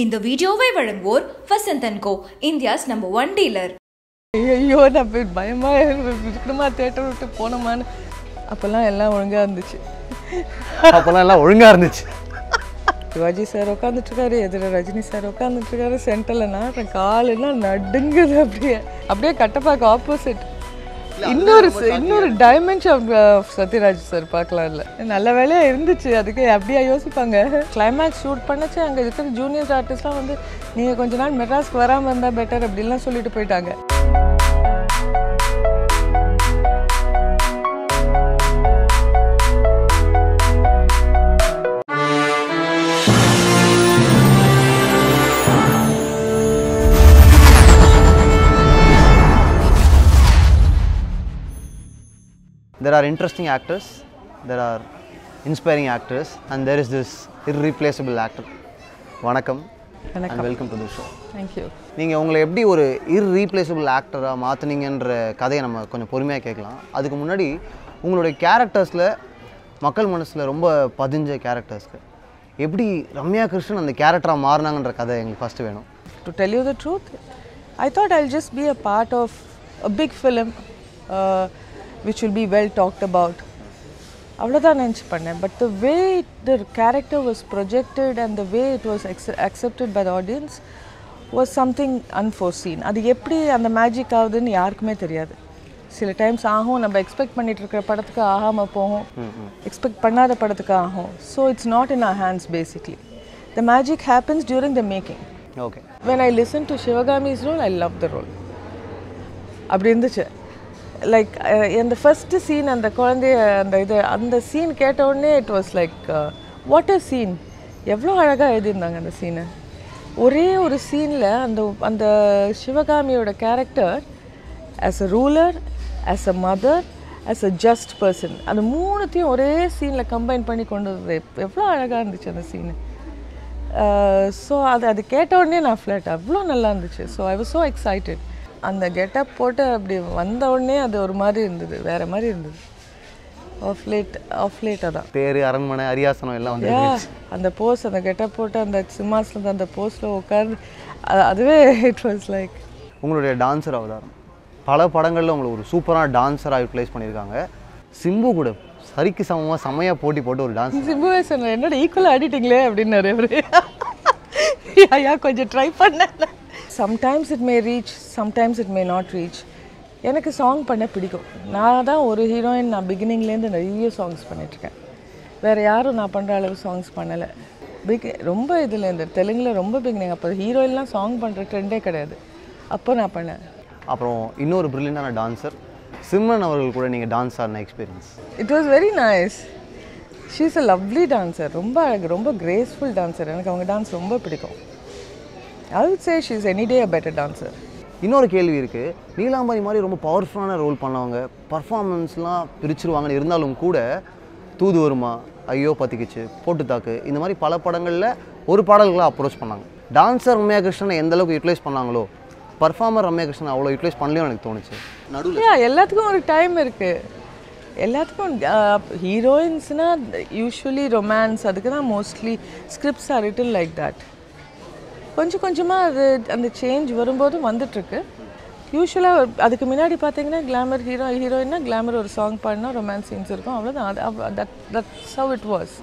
இந்த வீடியோவை வழங்குவோர் Vasanthan co India's number one dealer ஐயோ நான் போய் பயமா இருக்கணுமா தேட்டர் விட்டு போனோமான்னு. அப்போல்லாம் எல்லாம் ஒழுங்கா இருந்துச்சு. அப்போல்லாம் எல்லாம் ஒழுங்கா இருந்துச்சு. சிவாஜி சார் உட்காந்துட்ருக்காரு எதிர ரஜினி சார் உட்காந்துட்ருக்காரு சென்டரில் நான் காலெல்லாம் நடுங்குது அப்படியே. அப்படியே கட்டப்பாக்கு ஆப்போசிட் இன்னொரு இன்னொரு டைமென்ஷன் ஆஃப் சத்யராஜ் சார் பார்க்கலாம் இல்லை. நல்ல வேலையா இருந்துச்சு அதுக்கு அப்படியா யோசிப்பாங்க. கிளைமேக்ஸ் ஷூட் பண்ணச்சு அங்கே இருக்கிற ஜூனியர் ஆர்டிஸ்ட்லாம் வந்து நீங்கள் கொஞ்ச நாள் மெட்ராஸ்க்கு வராமல் இருந்தால் பெட்டர் அப்படின்லாம் சொல்லிட்டு போயிட்டாங்க. There are interesting actors there are inspiring actors and there is this irreplaceable actor வணக்கம் and welcome to the show thank you நீங்கள் உங்களை எப்படி ஒரு irreplaceable ஆக்டராக மாற்றுனீங்கன்ற கதையை நம்ம கொஞ்சம் பொறுமையாக கேட்கலாம் அதுக்கு முன்னாடி உங்களுடைய கேரக்டர்ஸில் மக்கள் மனசில் ரொம்ப பதிஞ்ச கேரக்டர்ஸ்க்கு எப்படி ரம்யா கிருஷ்ணன் அந்த கேரக்டராக மாறினாங்கன்ற கதை எங்களுக்கு ஃபஸ்ட்டு வேணும் To tell you the truth, I thought I'll just be a part of a big film which will be well talked about. அவ்வளோதான் நினச்சி பண்ணேன். But the way the character was projected and the way it was accepted by the audience was something unforeseen அது எப்படி அந்த magic ஆகுதுன்னு யாருக்குமே தெரியாது. சில டைம்ஸ் ஆகும். நம்ம எக்ஸ்பெக்ட் பண்ணிட்டு இருக்கிற படத்துக்கு ஆகாமல் போகும். எக்ஸ்பெக்ட் பண்ணாத படத்துக்கு ஆகும். So it's not in our hands basically the magic happens during the making okay when I listen to Shivagami's role, I love the role. அப்படி இருந்துச்சு. லைக் இந்த ஃபஸ்ட்டு சீன் அந்த குழந்தைய அந்த இது அந்த சீன் கேட்ட உடனே it was like what a scene எவ்வளோ அழகாக எழுதியிருந்தாங்க அந்த சீனை ஒரே ஒரு சீனில் அந்த அந்த சிவகாமியோட character as a ruler as a mother as a just person அந்த மூணுத்தையும் ஒரே சீனில் கம்பைன் பண்ணி கொண்டு வந்தது. எவ்வளோ அழகாக இருந்துச்சு அந்த சீனு ஸோ uh, அது அது கேட்ட உடனே நான் ஃப்ளாட் அவ்வளோ நல்லா இருந்துச்சு. So I was so excited அந்த கெட்டப் போட்டு அப்படி வந்த உடனே அது ஒரு மாதிரி இருந்தது வேற மாதிரி இருந்தது. ஆஃப் லேட் ஆஃப் லேட்டாக தான் தேர் அரண்மனை அரியாசனம் எல்லாம் வந்து அந்த போஸ் அந்த கெட்டப் போட்டு அந்த சிம்மாசனத்தில் அந்த போஸில் உட்காந்து அது அதுவே இட் வாஸ் லைக் உங்களுடைய டான்ஸர் அவதாரம். பல படங்களில் உங்களை ஒரு சூப்பரான டான்ஸராக யூட்டிலைஸ் பண்ணியிருக்காங்க. சிம்பு கூட சரிக்கு சமமாக செமையாக போட்டி போட்டு ஒரு டான்ஸ் சிம்புவே சொன்னேன் என்னோட ஈக்குவலாக ஆடிட்டிங்களே அப்படின்னாரு அவரு. ஐயா கொஞ்சம் ட்ரை பண்ணேன் sometimes it may reach sometimes it may not reach எனக்கு சாங் பண்ண பிடிக்கும். நான் தான் ஒரு ஹீரோயின் நான் பிகினிங்லேருந்து நிறைய சாங்ஸ் பண்ணிகிட்ருக்கேன் வேறு யாரும் நான் பண்ணுற அளவு சாங்ஸ் பண்ணலை. பிக் ரொம்ப இதில் இந்த தெலுங்கில் ரொம்ப பிகினிங் அப்போ ஹீரோயின்லாம் சாங் பண்ணுற ட்ரெண்டே கிடையாது. அப்போ நான் பண்ணேன். அப்புறம் இன்னொரு பிரில்லியண்டான டான்சர் சிம்ரன் அவர்கள் கூட நீங்கள் டான்ஸ் ஆடின experience it was very nice she's a lovely dancer ரொம்ப அழகு ரொம்ப கிரேஸ்ஃபுல் டான்சர் எனக்கு அவங்க டான்ஸ் ரொம்ப பிடிக்கும். ஐ say she is any day a better dancer. இன்னொரு கேள்வி இருக்குது நீலாம்பரி மாதிரி ரொம்ப பவர்ஃபுல்லான ரோல் பண்ணவங்க பர்ஃபார்மன்ஸ்லாம் பிரிச்சிருவாங்கன்னு இருந்தாலும் கூட தூது வருமா ஐயோ பத்திக்கிச்சு போட்டு தாக்கு இந்த மாதிரி பல படங்களில் ஒரு பாடல்களை அப்ரோச் பண்ணாங்க. டான்சர் ரம்யா கிருஷ்ணனை எந்த அளவுக்கு யூட்டிலைஸ் பண்ணாங்களோ பர்ஃபார்மர் ரம்யா கிருஷ்ணன் அவ்வளோ யூட்டிலைஸ் பண்ணலையும் எனக்கு தோணுச்சு. நடுவில். எல்லாத்துக்கும் ஒரு டைம் இருக்கு. எல்லாத்துக்கும் ஹீரோயின்ஸ்னால் யூஸ்வலி ரொமான்ஸ் அதுக்கு தான் mostly scripts are written like that கொஞ்சம் கொஞ்சமாக அது அந்த சேஞ்ச் வரும்போதும் வந்துட்டுருக்கு. யூஸ்வலாக அதுக்கு முன்னாடி பார்த்தீங்கன்னா கிளாமர் ஹீரோ ஹீரோயின்னா கிளாமர் ஒரு சாங் பாடினா ரொமான்ஸ் சீன்ஸ் இருக்கும். அவ்வளோதான் அது that that's how it was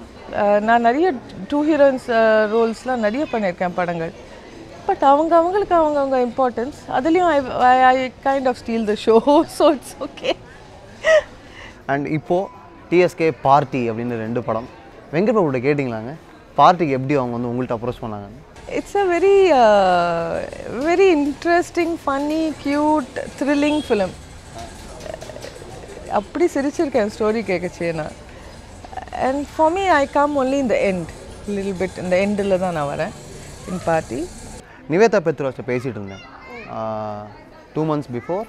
நான் நிறைய டூ ஹீரோயின்ஸ் ரோல்ஸ்லாம் நிறைய பண்ணியிருக்கேன் படங்கள். பட் அவங்க அவங்களுக்கு அவங்கவுங்க இம்பார்ட்டன்ஸ் அதுலேயும் I I kind of steal the show so it's okay and இப்போது டிஎஸ்கே பார்ட்டி அப்படின்னு ரெண்டு படம். வெங்கட் பிரபுட்ட கேட்டிங்களாங்க? பார்ட்டிக்கு எப்படி அவங்க வந்து உங்கள்கிட்ட approach it's a very very interesting funny cute thrilling film அப்படி சிரிச்சிருக்கேன் ஸ்டோரி கேட்கச்சே நான். And for me I come only இந்த எண்ட் லிட்டில் பிட் இந்த எண்டில் தான் நான் வரேன். இன் பார்ட்டி நிவேதா பெத்ராஸ்ட்ட பேசிகிட்டு இருந்தேன். டூ மந்த்ஸ் பிஃபோர்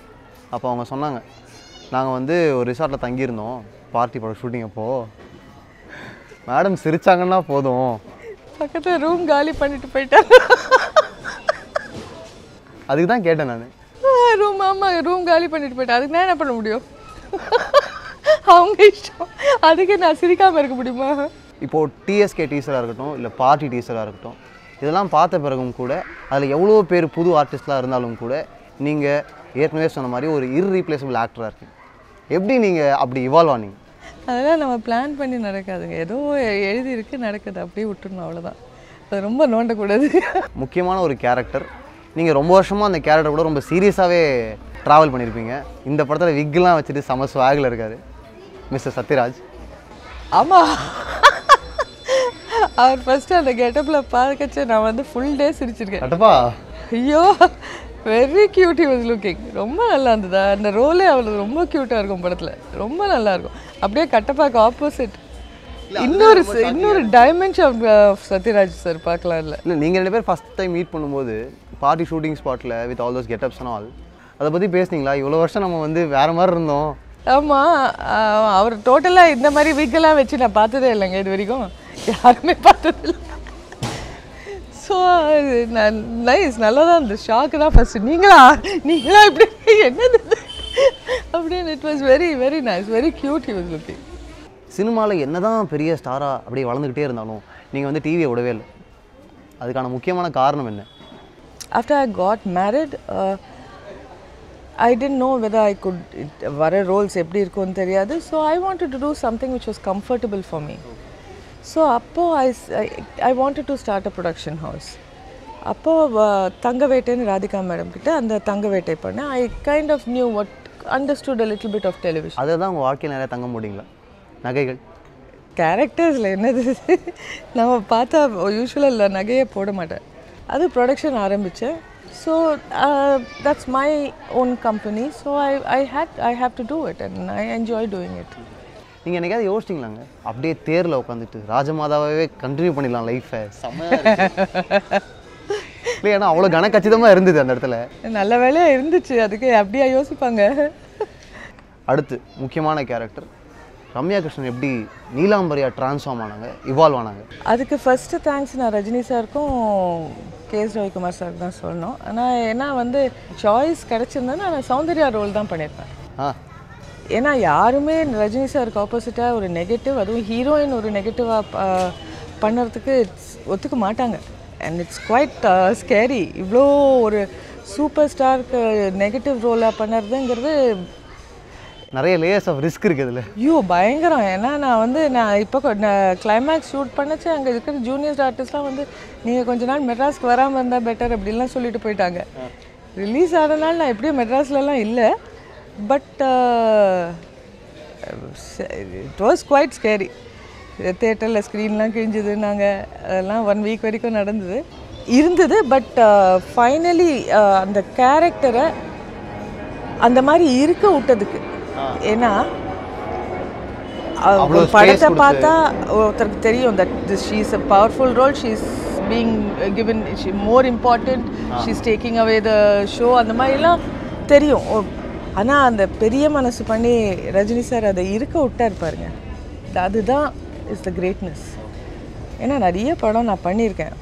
அப்போ அவங்க சொன்னாங்க நாங்கள் வந்து ஒரு ரிசார்ட்டில் தங்கியிருந்தோம். பார்ட்டி படம் ஷூட்டிங் அப்போது மேடம் சிரித்தாங்கன்னா போதும். பக்கத்தில் ரூம் காலி பண்ணிட்டு போயிட்டாங்க. அதுக்கு தான் கேட்டேன் நான். ரூம் ஆமாம் ரூம் காலி பண்ணிட்டு போயிட்டேன். அதுக்கு நான் என்ன பண்ண முடியும்? அவங்க இஷ்டம். அதுக்கு நான் சிரிக்காமல் இருக்க முடியுமா? இப்போது டிஎஸ்கே டீசராக இருக்கட்டும் இல்லை பார்ட்டி டீசராக இருக்கட்டும் இதெல்லாம் பார்த்த பிறகும் கூட அதில் எவ்வளோ பேர் புது ஆர்டிஸ்ட்லாம் இருந்தாலும் கூட நீங்கள் ஏற்கனவே சொன்ன மாதிரி ஒரு இர்ரீப்ளேசபிள் ஆக்டராக இருக்கீங்க. எப்படி நீங்கள் அப்படி இவால்வ் ஆனீங்க? அதெல்லாம் நம்ம பிளான் பண்ணி நடக்காதுங்க. ஏதோ எழுதி இருக்கு நடக்குது. அப்படியே விட்டுறணும் அவ்வளோதான் அது ரொம்ப நோண்டக்கூடாது. முக்கியமான ஒரு கேரக்டர் நீங்கள் ரொம்ப வருஷமாக அந்த கேரக்டர் கூட ரொம்ப சீரியஸாகவே ட்ராவல் பண்ணியிருப்பீங்க இந்த படத்தில் விக்லாம் வச்சுட்டு செம ஸ்வாகில் இருக்காரு மிஸ்டர் சத்யராஜ். ஆமாம் அவர் ஃபஸ்ட்டு அந்த கெட்டப்பில் பார்க்கச்சு நான் வந்து ஃபுல் டே சிரிச்சிருக்கேன். ஐயோ. வெரி கியூட் வாஸ் லுக்கிங் ரொம்ப நல்லா இருந்தது? அந்த ரோலே அவளுக்கு ரொம்ப க்யூட்டாக இருக்கும் படத்தில். ரொம்ப நல்லா இருக்கும். அப்படியே கட்டப்பாக்கு ஆப்போசிட் இன்னொரு இன்னொரு டைமென்ஷன் ஆஃப் சத்யராஜ் சார் பார்க்கலாம் இல்லை. இல்லை நீங்கள் ரெண்டு பேர் ஃபஸ்ட் டைம் மீட் பண்ணும்போது பார்ட்டி ஷூட்டிங் ஸ்பாட்டில் with all those getups and all அதை பற்றி பேசுனீங்களா? இவ்வளோ வருஷம் நம்ம வந்து வேறு மாதிரி இருந்தோம். ஆமாம் அவர் டோட்டலாக இந்த மாதிரி வீக்கெல்லாம் வச்சு நான் பார்த்ததே இல்லைங்க இது வரைக்கும். யாருமே பார்த்ததில்லை. ஸோ நைஸ் நல்லா தான் இருந்தது. ஷாக்கு தான் ஃபஸ்ட்டு நீங்களா? நீங்களா இப்படி? என்னது? அப்படின்னு it was very very nice very cute he was looking சினிமாவில் என்னதான் பெரிய ஸ்டாராக அப்படியே வளர்ந்துக்கிட்டே இருந்தாலும் நீங்கள் வந்து டிவியை விடவே இல்லை. அதுக்கான முக்கியமான காரணம் என்ன? I got married, uh, I didn't know whether I could வர ரோல்ஸ் எப்படி இருக்கும்னு தெரியாது. So I wanted to do something which was comfortable for me so அப்போது I I wanted to start a production house அப்போது தங்கவேட்டைன்னு Radhika madam கிட்ட அந்த தங்கவேட்டை பண்ணேன். I kind of knew what understood a little bit of television அதை தான் உங்கள் வாழ்க்கையில் நிறைய தங்க முடியுங்களா நகைகள். கேரக்டர்ஸில் என்னது? நம்ம பார்த்தா யூஸ்வலாக நகையே போட மாட்டேன். அது ப்ரொடக்ஷன் ஆரம்பித்தேன் so that's my own company so I I hate I have to do it and I enjoy doing it நீங்கள் என்னைக்காவது யோசிச்சிங்களாங்க? அப்படியே தேரில் உட்காந்துட்டு ராஜமாதாவே கண்டினியூ பண்ணிடலாம் லைஃப்பை இல்லை ஏன்னா அவ்வளோ கனக்கச்சிதமாக இருந்தது அந்த இடத்துல. நல்ல வேலையாக இருந்துச்சு. அதுக்கு அப்படியா யோசிப்பாங்க. அடுத்து முக்கியமான கேரக்டர் ரம்யா கிருஷ்ணன் எப்படி நீலாம்பரியா ட்ரான்ஸ்ஃபார்ம் ஆனாங்க இவால்வ் ஆனாங்க? அதுக்கு ஃபஸ்ட்டு தேங்க்ஸ் நான் ரஜினி சாருக்கும் கே எஸ் ரவிக்குமார் சார் தான் சொல்லணும். ஆனால் ஏன்னா வந்து சாய்ஸ் கிடச்சிருந்தேன்னா நான் சௌந்தர்யா ரோல் தான் பண்ணியிருப்பேன். ஆ. ஏன்னா யாருமே ரஜினி சாருக்கு ஆப்போசிட்டாக ஒரு நெகட்டிவ் அதுவும் ஹீரோயின் ஒரு நெகட்டிவாக பண்ணுறதுக்கு ஒத்துக்க மாட்டாங்க. அண்ட் இட்ஸ் குவைட் ஸ்கேரி இவ்வளோ ஒரு சூப்பர் ஸ்டாருக்கு நெகட்டிவ் ரோலாக பண்ணுறதுங்கிறது நிறைய லேயர்ஸ் ஆஃப் ரிஸ்க் இருக்குது இதில். ஐயோ பயங்கரம். ஏன்னா நான் வந்து நான் இப்போ கிளைமேக்ஸ் ஷூட் பண்ணச்சு அங்கே இருக்கிற ஜூனியர் ஆர்டிஸ்ட்லாம் வந்து நீங்கள் கொஞ்ச நாள் மெட்ராஸ்க்கு வராமல் இருந்தால் பெட்டர் அப்படிலாம் சொல்லிட்டு போயிட்டாங்க. ரிலீஸ் ஆனனால நான் எப்படியும் மெட்ராஸ்லலாம் இல்லை. But it was quite scary தேட்டரில் ஸ்க்ரீன்லாம் கிழிஞ்சதுன்னாங்க அதெல்லாம் ஒன் வீக் வரைக்கும் நடந்தது. இருந்தது பட் ஃபைனலி அந்த கேரக்டரை அந்த மாதிரி இருக்க விட்டதுக்கு. ஏன்னா படத்தை. பார்த்தா ஒருத்தருக்கு தெரியும் that she is a powerful role she is being given she more important she is taking away the show அந்த மாதிரிலாம் தெரியும். ஆனால் அந்த பெரிய மனசு பண்ணி ரஜினி சார் அதை இருக்க விட்டார் பாருங்க. அதுதான் இஸ் த கிரேட்னஸ் ஏன்னா நிறைய படம் நான் பண்ணியிருக்கேன்.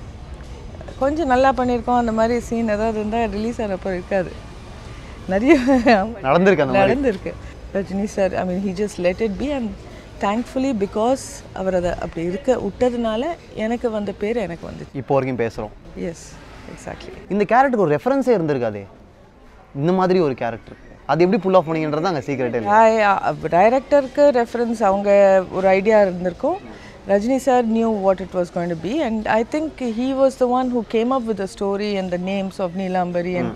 கொஞ்சம் நல்லா பண்ணியிருக்கோம் அந்த மாதிரி சீன் ஏதாவது இருந்தால் ரிலீஸ் ஆகிறப்போ இருக்காது. நிறைய நடந்திருக்கு நடந்திருக்கு. Rajini sir I mean he just let it be and thankfully because அவர் அதை அப்படி இருக்க விட்டதுனால எனக்கு வந்த பேர் எனக்கு வந்துச்சு. இப்போ வரைக்கும் பேசுகிறோம் எஸ் எக்ஸாக்ட்லி இந்த கேரக்டருக்கு ஒரு ரெஃபரன்ஸே இருந்திருக்காதே. இந்த மாதிரி ஒரு கேரக்டர் அது எப்படி புல் ஆஃப் பண்ணீங்கன்றது அங்கே சீக்கிரட்டே இல்லை. டைரக்டருக்கு ரெஃபரன்ஸ் அவங்க ஒரு ஐடியா இருந்திருக்கும். Rajini sir knew what it was going to be and I think he was the one who came up with the story and the names of Neelambari and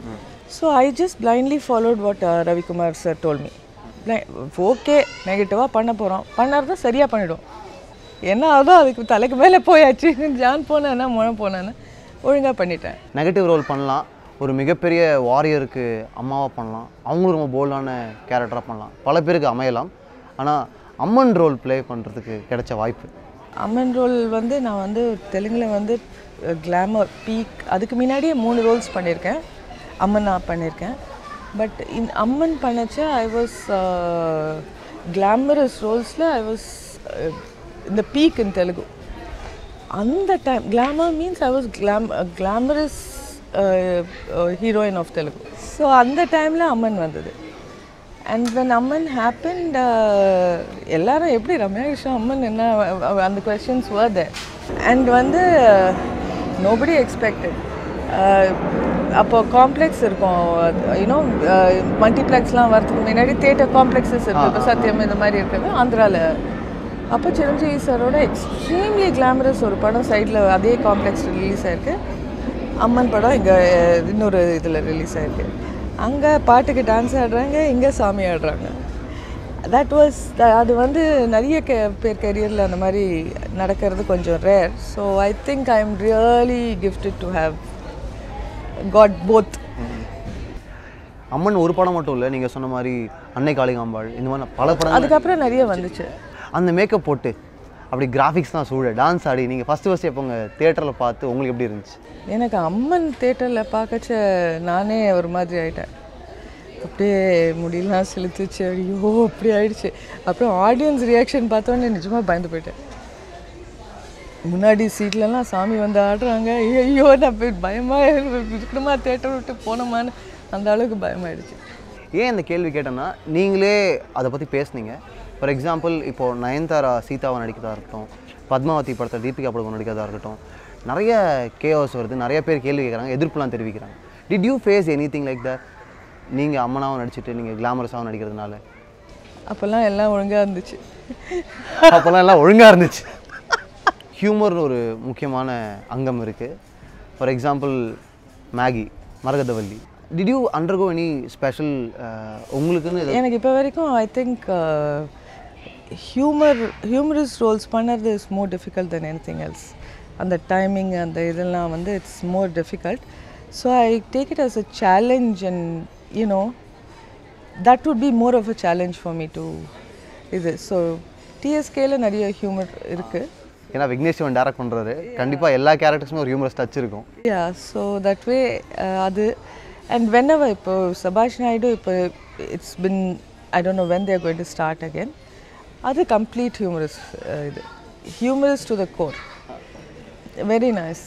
so I just blindly followed what Ravikumar sir told me okay நெகட்டிவாக பண்ண போகிறோம் பண்ணார் தான் சரியாக பண்ணிடும். என்ன ஆகுதோ அதுக்கு தலைக்கு மேலே போயாச்சு. ஜான் போனேன்னா முழம் போனேன்னா ஒழுங்காக பண்ணிட்டேன். நெகட்டிவ் ரோல் பண்ணலாம். ஒரு மிகப்பெரிய வாரியருக்கு அம்மாவாக பண்ணலாம். அவங்களும் ரொம்ப போல்டான கேரக்டராக பண்ணலாம். பல பேருக்கு அமையலாம். ஆனால் அம்மன் ரோல் ப்ளே பண்ணுறதுக்கு கிடைச்ச வாய்ப்பு? அம்மன் ரோல் வந்து நான் வந்து தெலுங்கில் வந்து கிளாமர் பீக் அதுக்கு முன்னாடியே மூணு ரோல்ஸ் பண்ணியிருக்கேன். அம்மன் நான் பண்ணியிருக்கேன். பட் இன் அம்மன் பண்ணச்ச ஐ வாஸ் கிளாமரஸ் ரோல்ஸில் ஐ வாஸ் இந்த பீக் இன் தெலுங்கு. அந்த time glamour means I was glam glamorous heroine of Telugu so அந்த டைமில் அம்மன் வந்தது. அண்ட் when அம்மன் uh, எல்லாரும் எப்படி ரம்யா கிருஷ்ணன் அம்மன் என்ன அந்த கொஸ்டின்ஸ் வருது அண்ட் வந்து நோபடி எக்ஸ்பெக்டட் அப்போ காம்ப்ளெக்ஸ் இருக்கும். யூனோ மல்டிப்ளெக்ஸ்லாம் வரதுக்கு முன்னாடி தேட்டர் காம்ப்ளெக்ஸஸ் இருக்குது இப்போ சத்தியம் இந்த மாதிரி இருக்குது ஆந்திராவில் அப்போ சிரஞ்சீவி சாரோட எக்ஸ்ட்ரீம்லி கிளாமரஸ் ஒரு படம் சைடில் அதே காம்ப்ளெக்ஸ் ரிலீஸ் ஆயிருக்கு. அம்மன் படம் இங்கே இன்னொரு இதில் ரிலீஸ் ஆயிருக்கு. அங்கே பாட்டுக்கு டான்ஸ் ஆடுறாங்க இங்கே சாமி ஆடுறாங்க. தட் வாஸ் அது வந்து நிறைய கே பேர் கரியரில் அந்த மாதிரி நடக்கிறது கொஞ்சம் rare so I think I am really gifted to have got both Amman ஒரு படம் மட்டும் இல்லை நீங்கள் சொன்ன மாதிரி அன்னை காளிகாம்பாள் இந்த மாதிரி பல படங்கள் அதுக்கப்புறம் நிறைய வந்துச்சு. அந்த மேக்கப் போட்டு அப்படி கிராஃபிக்ஸ் தான் சூழ டான்ஸ் ஆடி நீங்கள் ஃபஸ்ட்டு ஃபஸ்ட்டு எப்போ உங்கள் தேட்டரில் பார்த்து உங்களுக்கு எப்படி இருந்துச்சு? எனக்கு அம்மன் தேட்டரில் பார்க்கச்ச நானே ஒரு மாதிரி ஆயிட்டேன். அப்படியே முடியெல்லாம் செலுத்துச்சு. ஐயோ அப்படி ஆயிடுச்சு. அப்புறம் ஆடியன்ஸ் ரியாக்ஷன் பார்த்தோன்னே நிஜமாக பயந்து போயிட்டேன். முன்னாடி சீட்லலாம் சாமி வந்து ஆடுறாங்க. ஐயோ நான் போய் பயமாக இருக்கணுமா? தேட்டர் விட்டு போனோமான்னு அந்த அளவுக்கு பயமாயிடுச்சு. ஏன் இந்த கேள்வி கேட்டேன்னா நீங்களே அதை பற்றி பேசுனீங்க. ஃபார் எக்ஸாம்பிள் இப்போது நயன்தாரா சீதாவை நடிக்கிறதா இருக்கட்டும் பத்மாவதி படத்தில் தீபிகா படுகோன் நடிக்கிறதா இருக்கட்டும் நிறைய கேஓஸ் வருது நிறைய பேர் கேள்வி கேட்குறாங்க எதிர்ப்புலாம் தெரிவிக்கிறாங்க. Did you face anything like that நீங்கள் அம்மனாவும் நடிச்சிட்டு நீங்கள் கிளாமரஸாகவும் நடிக்கிறதுனால. அப்போல்லாம் எல்லாம் ஒழுங்காக இருந்துச்சு. அப்போல்லாம் எல்லாம் ஒழுங்காக இருந்துச்சு. ஹியூமர்னு ஒரு முக்கியமான அங்கம் இருக்குது for example Maggie Maragathavalli. Did you undergo any special உங்களுக்குன்னு எனக்கு இப்போ வரைக்கும் I think humour humorous roles பண்ணுறது is more difficult then anything else அந்த டைமிங் அந்த இதெல்லாம் வந்து it's more difficult so I take it as a challenge and you know that would be more of a challenge for me to இது. ஸோ டிஎஸ்கேல நிறைய humour இருக்குது ஏன்னா விக்னேஷ் சிவன் டேரக்ட் பண்ணுறாரு கண்டிப்பாக எல்லா கேரக்டர்ஸுமே ஒரு ஹியூமரஸ் டச் இருக்கும். யா ஸோ தட் வே அது அண்ட் வென் எவர் இப்போ சபாஷ் நாயுடு இப்போ it's been I don't know when they're going to start again அது கம்ப்ளீட் ஹியூமரஸ் இது. Humorous to the core very nice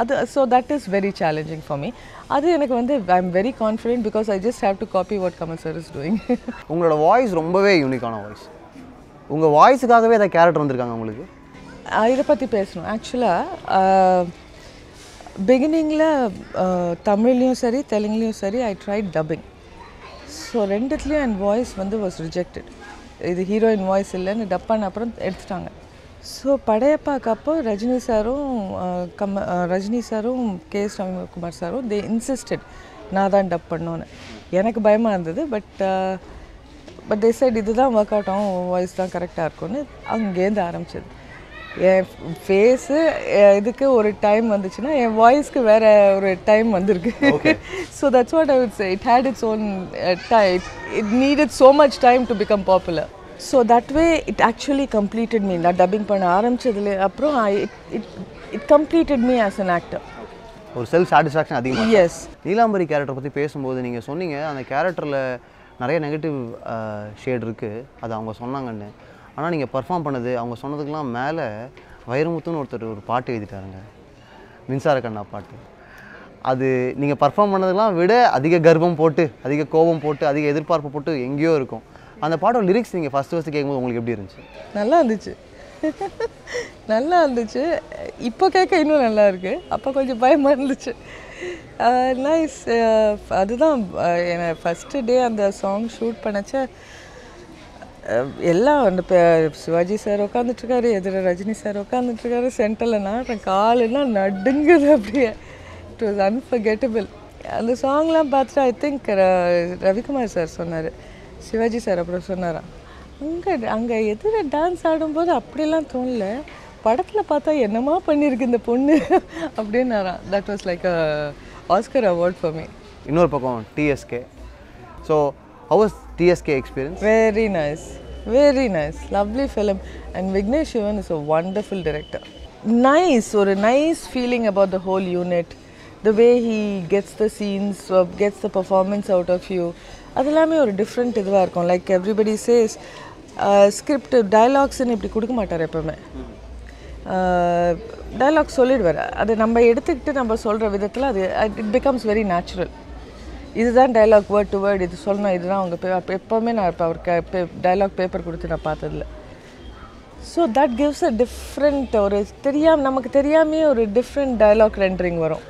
அது so that is very challenging for me அது எனக்கு வந்து I am very confident because I just have to copy what Kamal sir is doing உங்களோட voice ரொம்பவே யூனிக்கான voice உங்கள் வாய்ஸுக்காகவே ஏதாவது கேரக்டர் வந்திருக்காங்க உங்களுக்கு? இதை பற்றி பேசணும். ஆக்சுவலாக பிகினிங்கில் தமிழ்லேயும் சரி தெலுங்குலேயும் சரி ஐ ட்ரைட் டப்பிங் ஸோ ரெண்டுத்துலேயும் என் வாய்ஸ் வந்து வாஸ் ரிஜெக்டட் இது ஹீரோயின் வாய்ஸ் இல்லைன்னு டப் பண்ண அப்புறம் எடுத்துட்டாங்க. ஸோ படையப்பாக்கு அப்போ ரஜினி சாரும் கம்ம ரஜினி சாரும் கே. எஸ் ரவிக்குமார் சாரும் தே இன்சிஸ்டட் நான் தான் டப் பண்ணோன்னு. எனக்கு பயமாக இருந்தது பட் பட் தே சைட் இதுதான் ஒர்க் அவுட் ஆகும் வாய்ஸ் தான் கரெக்டாக இருக்கும்னு அங்கேருந்து ஆரம்பிச்சது. என் ஃபேஸு இதுக்கு ஒரு டைம் வந்துச்சுன்னா என் வாய்ஸ்க்கு வேற ஒரு டைம் வந்திருக்கு. So that's what I would say it had its own time it needed so much time to become popular so that way it actually completed me நான் டப்பிங் பண்ண ஆரம்பிச்சதுல அப்புறம் it it completed me as an actor ஒரு self satisfaction அதிகமாக yes Neelambari character பற்றி பேசும்போது நீங்கள் சொன்னீங்க அந்த கேரக்டரில் நிறைய நெகட்டிவ் ஷேட் இருக்குது அது அவங்க சொன்னாங்கன்னு. ஆனால் நீங்கள் பர்ஃபார்ம் பண்ணது அவங்க சொன்னதுக்கெல்லாம் மேலே வைரமுத்துன்னு ஒருத்தர் ஒரு பாட்டு எழுதிட்டாருங்க. மின்சார கண்ணா பாட்டு. அது நீங்கள் பர்ஃபார்ம் பண்ணதுக்கெலாம் விட அதிக கர்வம் போட்டு அதிக கோபம் போட்டு அதிக எதிர்பார்ப்பு போட்டு எங்கேயோ இருக்கும். அந்த பாட்டோட லிரிக்ஸ் நீங்கள் ஃபஸ்ட்டு ஃபஸ்ட்டு கேட்கும்போது உங்களுக்கு எப்படி இருந்துச்சு? நல்லா இருந்துச்சு. நல்லா இருந்துச்சு. இப்போ கேட்க இன்னும் நல்லா இருக்குது அப்போ கொஞ்சம் பயமாக இருந்துச்சு. நைஸ் அதுதான் என்னை ஃபஸ்ட்டு டே அந்த சாங் ஷூட் பண்ணச்ச எல்லாம் அந்த இப்போ சிவாஜி சார் உட்காந்துட்ருக்காரு எதிர ரஜினி சார் உட்காந்துட்ருக்காரு சென்டரில் நான் காலெல்லாம் நடுங்குது அப்படியே. இட் வாஸ் அன்ஃபர்கெட்டபிள் அந்த சாங்லாம் பார்த்துட்டு ஐ திங்க் ரவிக்குமார் சார் சொன்னார். சிவாஜி சார் அப்புறம் சொன்னாராம் அங்கே அங்கே எதிர டான்ஸ் ஆடும்போது அப்படிலாம் தோணல. படத்தில் பார்த்தா என்னமா பண்ணியிருக்கு இந்த பொண்ணு? அப்படின்னாராம் that was like Oscar award for me இன்னொரு பக்கம் TSK so how's TSK experience Very nice. Very nice. Lovely film. And Vignesh Shivan is a wonderful director. Nice, or a nice feeling about the whole unit. The way he gets the scenes, uh, gets the performance out of you. அது எல்லாமே ஒரு different இதுவாக இருக்கும் like everybody says script டயலாக்ஸ்ன்னு இப்படி கொடுக்க மாட்டார் எப்பவுமே டயலாக் சொல்லிடுவார் அது நம்ம எடுத்துக்கிட்டு நம்ம சொல்கிற விதத்தில் அது இட் பிகம்ஸ் வெரி நேச்சுரல் இதுதான் டைலாக் வேர்ட் டு வேர்ட் இது சொல்லணும் இதுதான் அவங்க பே- எப்போவுமே நான் இப்போ அவருக்கு டைலாக் பேப்பர் கொடுத்து நான் பார்த்ததில்ல. So that gives a different ஒரு தெரியாம நமக்கு தெரியாமையே ஒரு டிஃப்ரெண்ட் டயலாக் ரெண்டரிங் வரும்.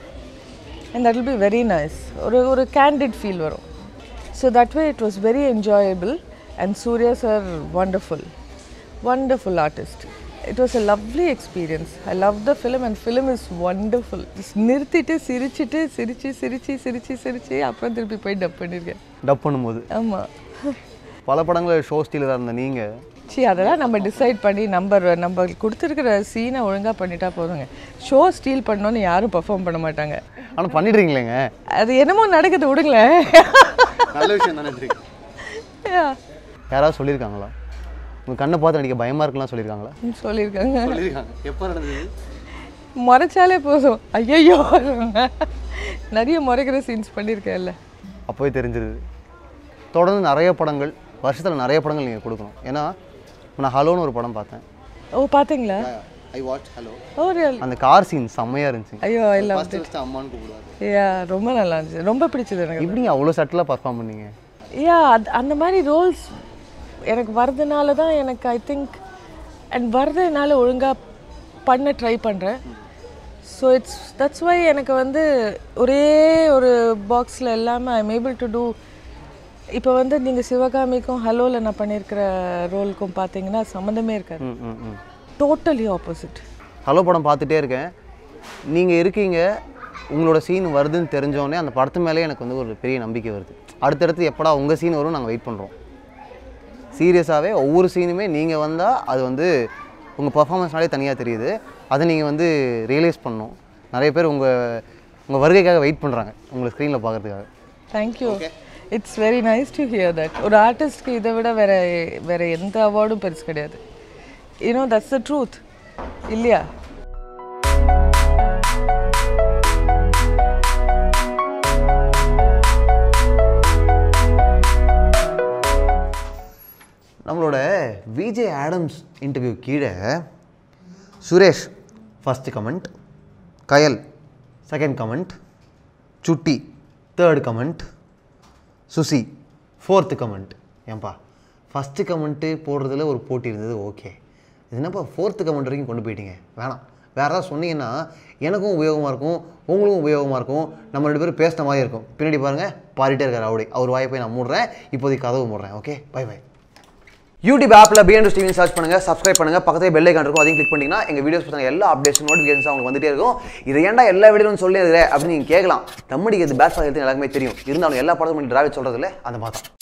And that will be very nice ஒரு ஒரு கேண்டிட் ஃபீல் வரும். So that way it was very enjoyable and Suriya sir wonderful wonderful artist It was a lovely experience. I loved the film and film is wonderful. Just நிறுத்திட்டு சிரிச்சிட்டு சிரிச்சு சிரிச்சு சிரிச்சு சிரிச்சு அப்புறம் திருப்பி போய் டப் பண்ணியிருக்கேன் டப் பண்ணும்போது? ஆமாம் பல படங்களில் ஷோ ஸ்டீலராக இருந்த நீங்கள் சி அதெல்லாம் நம்ம டிசைட் பண்ணி நம்பர் நம்ம கொடுத்துருக்கிற சீனை ஒழுங்காக பண்ணிட்டா போதுங்க. ஷோ ஸ்டீல் பண்ணோன்னு யாரும் பெர்ஃபார்ம் பண்ண மாட்டாங்க. ஆனால் பண்ணிடுறீங்களேங்க. அது என்னமோ நடக்குது விடுங்களேன். நல்ல விஷயம் Yeah. யாராவது சொல்லியிருக்காங்களா? உங்கள் கண்ணை பார்த்து நடிக்க பயமாக இருக்கலாம் சொல்லியிருக்காங்களா? சொல்லியிருக்காங்க. சொல்லியிருக்காங்க. எப்போ நடந்தது? முறைச்சாலே போதும். ஐயையோ. நிறைய முறைக்கிற சீன்ஸ் பண்ணியிருக்கேன்ல. அப்போவே தெரிஞ்சிருது. தொடர்ந்து நிறைய படங்கள் வருஷத்தில் நிறைய படங்கள் நீங்கள் கொடுக்கணும். ஏன்னா நான் ஹலோன்னு ஒரு படம் பார்த்தேன். ஓ பார்த்தீங்களா? I watch hello oh real அந்த கார் சீன் செம்மையாக இருந்துச்சு. ஐயோ இல்லை ஃபஸ்ட்டு ஃபஸ்ட்டு அம்மான்னு கூப்பிடுவாரு. யா ரொம்ப நல்லா இருந்துச்சு. ரொம்ப பிடிச்சது எனக்கு. எப்படிங்க அவ்வளோ சட்டிலாக பர்ஃபார்ம் பண்ணீங்க? யா அது அந்த மாதிரி ரோல்ஸ் எனக்கு வர்றதுனால தான் எனக்கு ஐ திங்க் அண்ட் என்னால் ஒழுங்காக பண்ண ட்ரை பண்ணுறேன் ஸோ இட்ஸ் தட்ஸ் வை எனக்கு வந்து ஒரே ஒரு பாக்ஸில் எல்லாமே ஐம் ஏபிள் டு டூ இப்போ வந்து நீங்கள் சிவகாமிக்கும் ஹலோவில் நான் பண்ணியிருக்கிற ரோலுக்கும் பார்த்தீங்கன்னா சம்மந்தமே இருக்காது. டோட்டலி ஆப்போசிட் ஹலோ படம் பார்த்துட்டே இருக்கேன். நீங்கள் இருக்கீங்க உங்களோட சீன் வருதுன்னு தெரிஞ்சோடனே அந்த படத்து மேலே எனக்கு வந்து ஒரு பெரிய நம்பிக்கை வருது. அடுத்தடுத்து எப்படா உங்கள் சீன் வரும் நாங்கள் வெயிட் பண்ணுறோம் சீரியஸாகவே ஒவ்வொரு சீனுமே நீங்கள் வந்தால் அது வந்து உங்கள் பர்ஃபார்மன்ஸ்னாலே தனியாக தெரியுது. அதை நீங்கள் வந்து ரியலைஸ் பண்ணணும். நிறைய பேர் உங்கள் உங்கள் வருகைக்காக வெயிட் பண்ணுறாங்க உங்களை ஸ்க்ரீனில் பார்க்கறதுக்காக. Thank you it's very nice to hear that ஒரு ஆர்டிஸ்ட்க்கு இதை விட வேற வேற எந்த அவார்டும் பெருசு கிடையாது. You know that's the truth இல்லையா? விஜே ஆடம்ஸ் இன்டர்வியூ கீழே Suresh first comment Kayal second comment Chutti third comment Suchi fourth comment ஏன்பா? ஃபஸ்ட்டு கமெண்ட்டு போடுறதுல ஒரு போட்டி இருந்தது ஓகே இது என்னப்பா ஃபோர்த்து கமெண்ட் வரைக்கும் கொண்டு போயிட்டீங்க? வேணாம். வேறு ஏதாவது சொன்னீங்கன்னா எனக்கும் உபயோகமாக இருக்கும் உங்களுக்கும் உபயோகமாக இருக்கும். நம்ம ரெண்டு பேரும் பேசின மாதிரி இருக்கும். பின்னாடி பாருங்கள் பாடிட்டே இருக்கார் அவடி அவர் வாயை போய் நான் மூடுறேன் இப்போதைக்கு கதவு மூடுறேன் ஓகே பை பை யூடியூப் ஆப்பில் பிஎன் டிவின்னு சர்ச் பண்ணுங்க சப்ஸ்கிரைப் பண்ணுங்க. பக்கத்தில் பெல் ஐக்கான் இருக்கும். அதையும் கிளிக் பண்ணிங்கன்னா எங்கள் வீடியோஸ் பற்றின எல்லா அப்டேட்ஸ் நோட்டிஃபிகேஷன்ஸ் உங்களுக்கு வந்துட்டே இருக்கும். இது ஏன்டா எல்லா வீடியோவும் சொல்லி அப்படின்னு நீங்கள் கேட்கலாம். தம்மடிக்கிறது பேட்ஸ் ஆகிறது எல்லாருமே தெரியும். இருந்தாலும் எல்லா படத்தும் டிராவல் சொல்கிறதுல இல்லை அந்த மாதிரி தான்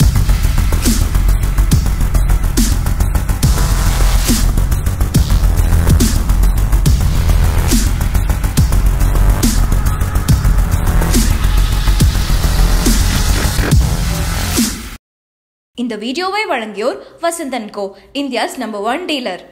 இந்த வீடியோவை வழங்கியோர் Vasanthan co India's number one dealer.